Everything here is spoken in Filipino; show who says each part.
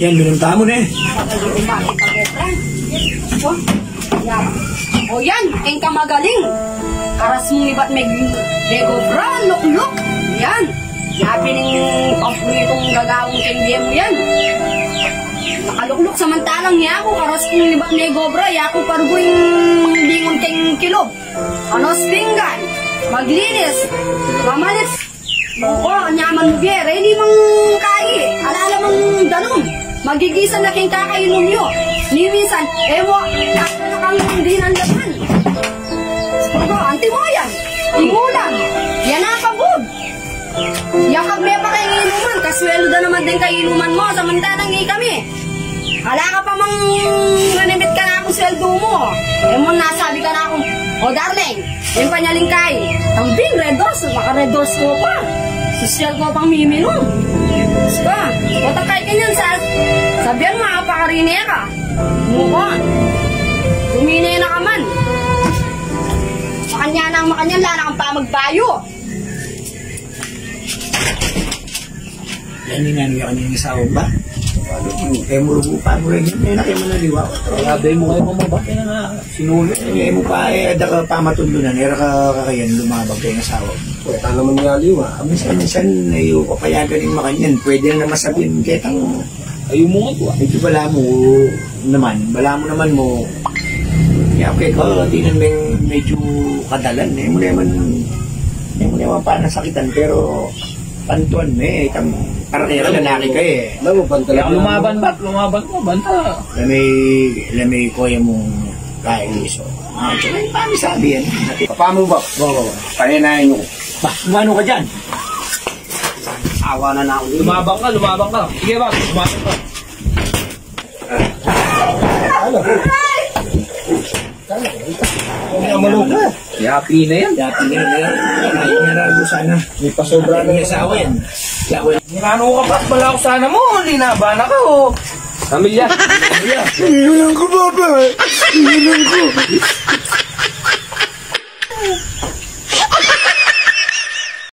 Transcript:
Speaker 1: Yan, binunta mo na eh.
Speaker 2: O yan, king ka magaling. Karas mo iba't may lego bra, look-look. Yan. Yapi ng paboritong gagawang kengye mo yan. Nakalukluk samantalang niya ako, karas kong iba't may gobra, ya ako pargo yung lingon keng kilo. Anos pinggan, maglinis, mamalit. Oo, anyaman mo biyer, hindi mong Magigisan na keng kakainom nyo. Ni minsan, ewa, kaka na kang hindi nandaman. Ogo, anti mo yan. Igulan. Yan ang kabog. Yakag may pa kay inuman. Kaswelo na naman din kay inuman mo. Samantalang i kami. Hala ka pa mang nanimit ka na akong sweldo mo. Eh mo nasabi ka na akong, o darling, yung panyaling kay. Tambing, red doors. Baka red doors ko pa. Sosyal ko pang miminom. Ska, ka. Mukha. Tumini na ka man. Sa kanya na ang makanya, lana kang pa magbayo.
Speaker 1: Yan yung nangyay ka ng isawa ba? Kaya mo lubo pa mo rin yun. Eh, nakaya mo naliwa.
Speaker 3: Sabi mo kayo pamaba.
Speaker 1: Kaya nga, sinulo. Eh, mo pa, eh, ada ka pa matundunan. Era ka kakayan lumabag kayo ng asawa mo.
Speaker 3: Wala naman nga liwa.
Speaker 1: Ah, Minsan, minsan, ay, papayagan yung makanyan. Pwede na naman sabihin, kaya tang,
Speaker 3: Ayaw mo nga po. ah.
Speaker 1: medyo bala mo naman, bala mo naman mo, kaya okay ka, di naman medyo kadalan. Eh, mo naman, eh, mo naman pa nasakitan, pero, pantuan mo eh, tam, karakera lalaki ka eh.
Speaker 3: Alam mo, banta
Speaker 1: Kaya
Speaker 3: lang.
Speaker 1: lumaban
Speaker 3: ba? Lumaban mo, banta.
Speaker 1: Lamay, lamay koya mong kaiso. Ah, tsaka yung paano sabi yan?
Speaker 3: Paano ba?
Speaker 1: Oo.
Speaker 3: Pahinahin nyo.
Speaker 1: Ba, kumano ka dyan?
Speaker 3: Awa na na ako. Lumabang ka, lumabang ka. Sige ba, lumabang ka.
Speaker 1: Ano ka?
Speaker 3: Yapi na yan.
Speaker 1: Nga na, ay narago sana.
Speaker 3: May pasobra
Speaker 1: Ano yung asawa yan? Asawa yan.
Speaker 3: Nirano ka pa, bala ko sana mo. Linaban ako. Pamilya. Pamilya.
Speaker 1: Inulang ko, baba. Inulang ko.